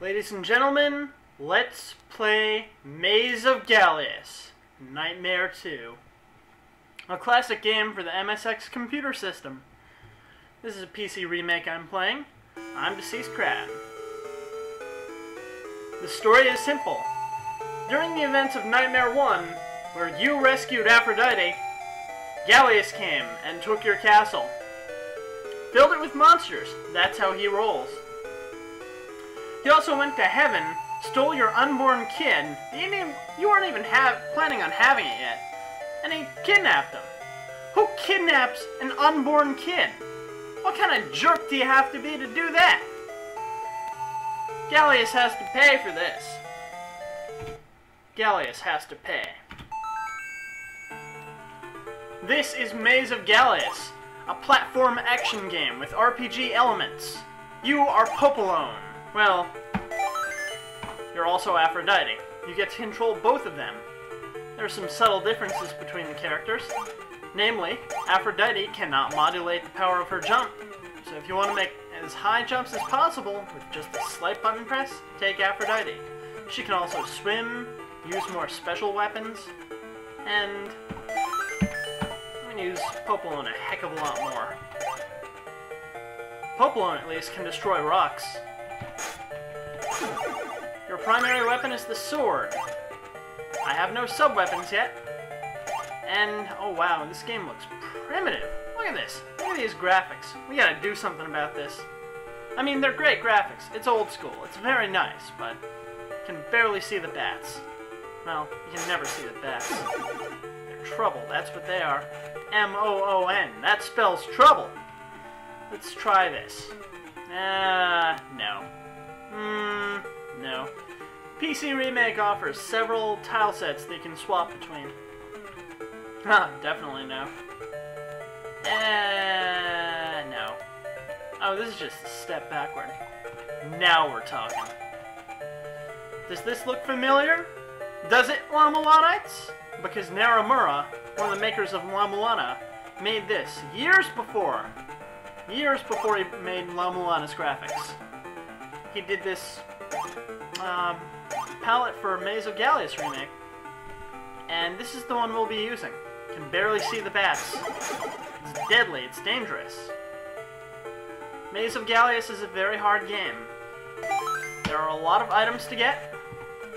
Ladies and gentlemen, let's play Maze of Galious Nightmare 2. A classic game for the MSX computer system. This is a PC remake I'm playing. I'm Deceased Crab. The story is simple. During the events of Nightmare 1, where you rescued Aphrodite, Galious came and took your castle. Filled it with monsters. That's how he rolls. He also went to heaven, stole your unborn kid. You, you weren't even have, planning on having it yet. And he kidnapped him. Who kidnaps an unborn kid? What kind of jerk do you have to be to do that? Galious has to pay for this. Galious has to pay. This is Maze of Galious, a platform action game with RPG elements. You are Popolone. Well, you're also Aphrodite. You get to control both of them. There are some subtle differences between the characters. Namely, Aphrodite cannot modulate the power of her jump. So if you want to make as high jumps as possible with just a slight button press, take Aphrodite. She can also swim, use more special weapons, and I can use Popolone a heck of a lot more. Popolone, at least, can destroy rocks. Your primary weapon is the sword. I have no sub-weapons yet. And, oh wow, this game looks primitive. Look at this. Look at these graphics. We gotta do something about this. I mean, they're great graphics. It's old school. It's very nice, but can barely see the bats. Well, you can never see the bats. They're trouble. That's what they are. M-O-O-N. That spells trouble. Let's try this. Ah, uh, no. Hmm, no. PC Remake offers several tile sets they can swap between. Huh, definitely no. Eh, no. Oh, this is just a step backward. Now we're talking. Does this look familiar? Does it, La Mulanites? Because Naramura, one of the makers of La Mulana, made this years before. Years before he made La Mulana's graphics. He did this um, palette for Maze of Galious remake. And this is the one we'll be using. Can barely see the bats. It's deadly, it's dangerous. Maze of Galious is a very hard game. There are a lot of items to get.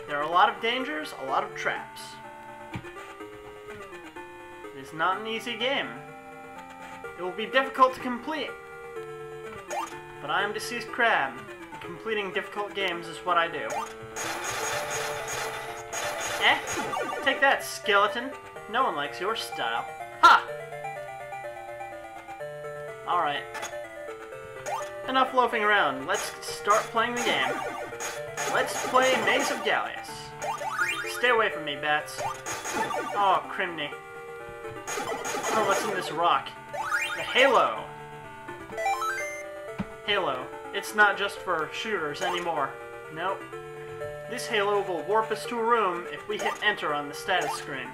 There are a lot of dangers, a lot of traps. It is not an easy game. It will be difficult to complete. But I am Deceased Crab. Completing difficult games is what I do. Eh? Take that, skeleton. No one likes your style. Ha! Alright. Enough loafing around. Let's start playing the game. Let's play Maze of Galious. Stay away from me, bats. Oh, criminy. Oh, what's in this rock? The halo! Halo. It's not just for shooters anymore. Nope. This halo will warp us to a room if we hit enter on the status screen.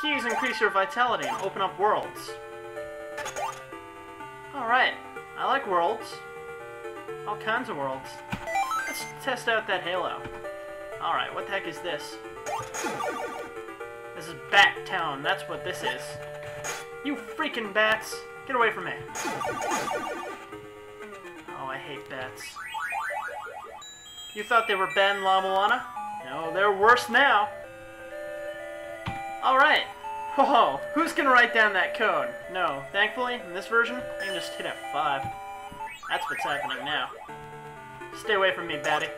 Keys increase your vitality and open up worlds. Alright, I like worlds. All kinds of worlds. Let's test out that halo. Alright, what the heck is this? This is Bat Town, that's what this is. You freaking bats! Get away from me! Oh, I hate bats. You thought they were Ben La Mulana? No, they're worse now. Alright. Whoa, who's gonna write down that code? No, thankfully, in this version, I can just hit F5. That's what's happening now. Stay away from me, Batty.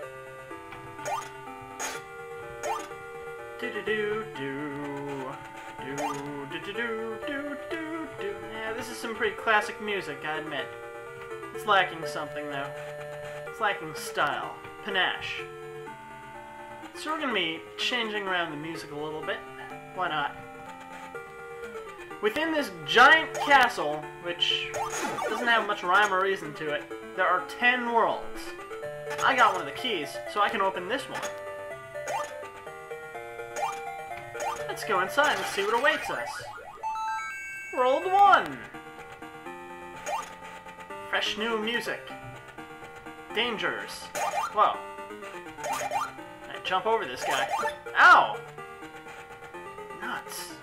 Do do do do do do do do do do. Yeah, this is some pretty classic music, I admit. It's lacking something though. It's lacking style, panache. So we're to be changing around the music a little bit. Why not? Within this giant castle, which doesn't have much rhyme or reason to it, there are 10 worlds. I got one of the keys, so I can open this one. Let's go inside and see what awaits us. World 1! Fresh new music. Dangers. Whoa. I jump over this guy. Ow! Nuts.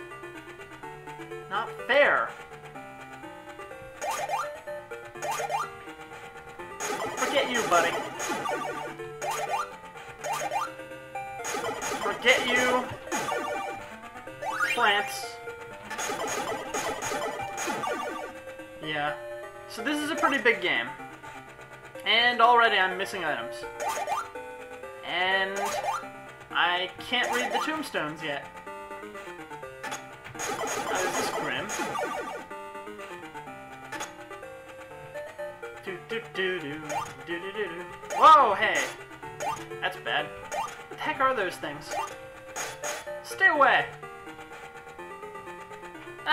Not fair. Forget you, buddy. Forget you. Plants. Yeah. So this is a pretty big game. And already I'm missing items. And I can't read the tombstones yet. Oh, this grim. Do do do do do do do. Whoa, hey! That's bad. What the heck are those things? Stay away!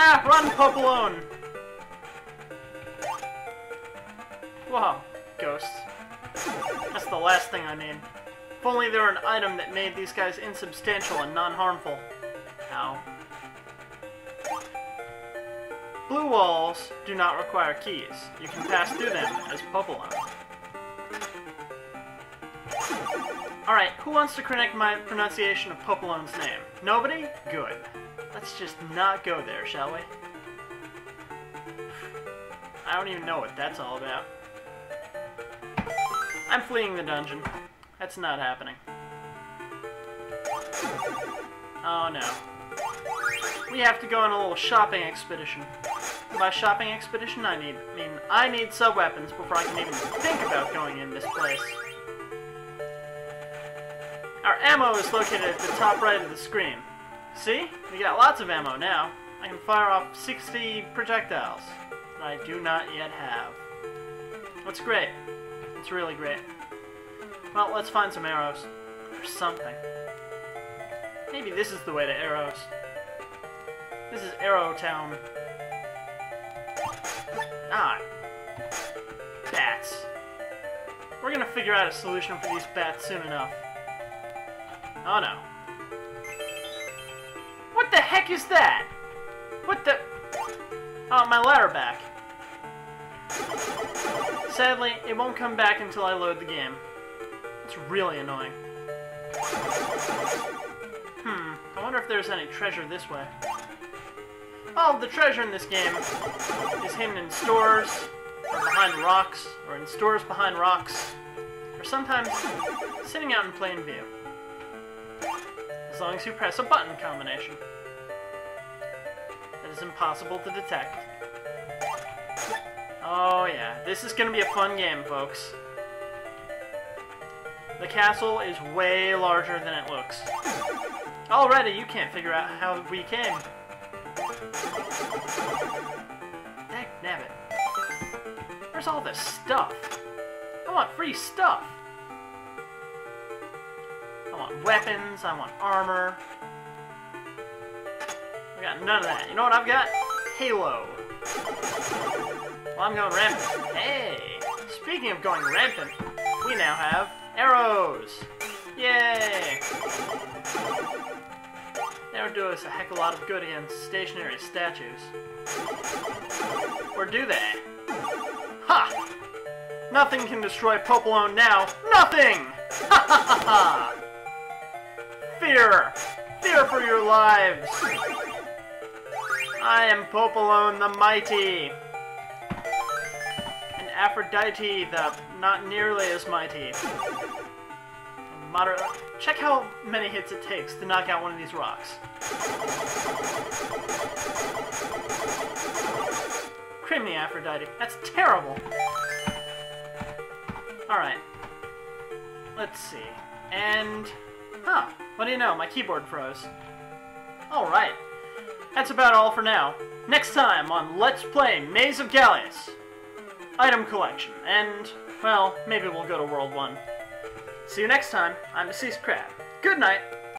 Ah, run, Popolone! Whoa, ghosts. That's the last thing I need. If only there were an item that made these guys insubstantial and non-harmful. Ow. Blue walls do not require keys. You can pass through them as Popolone. Alright, who wants to correct my pronunciation of Popolone's name? Nobody? Good. Let's just not go there, shall we? I don't even know what that's all about. I'm fleeing the dungeon. That's not happening. Oh no. We have to go on a little shopping expedition. By shopping expedition, I need I mean I need sub weapons before I can even think about going in this place. Our ammo is located at the top right of the screen. See? We got lots of ammo now. I can fire off 60 projectiles that I do not yet have. That's great. It's really great. Well, let's find some arrows. Or something. Maybe this is the way to arrows. This is Arrow Town. Ah. Bats. We're gonna figure out a solution for these bats soon enough. Oh no. Is that? What the... Oh, my ladder back. Sadly, it won't come back until I load the game. It's really annoying. Hmm, I wonder if there's any treasure this way. Oh, the treasure in this game is hidden in stores, or behind rocks, or in stores behind rocks, or sometimes sitting out in plain view. As long as you press a button combination. That is impossible to detect. Oh yeah, this is gonna be a fun game, folks. The castle is way larger than it looks. Already, you can't figure out how we came. Heck, nabbit. Where's all this stuff? I want free stuff! I want weapons, I want armor. Got none of that. You know what I've got? Halo. Well, I'm going rampant. Hey! Speaking of going rampant, we now have arrows! Yay! They would do us a heck of a lot of good against stationary statues. Or do they? Ha! Nothing can destroy Popolone now. Nothing! Ha ha ha ha! Fear! Fear for your lives! I am Popolone the Mighty! And Aphrodite the not nearly as mighty. Moderate. Check how many hits it takes to knock out one of these rocks. Criminy Aphrodite. That's terrible. Alright. Let's see. And... Huh. What do you know? My keyboard froze. Alright. That's about all for now. Next time on Let's Play Maze of Galious. Item collection. And, well, maybe we'll go to World 1. See you next time. I'm Deceased Crab. Good night.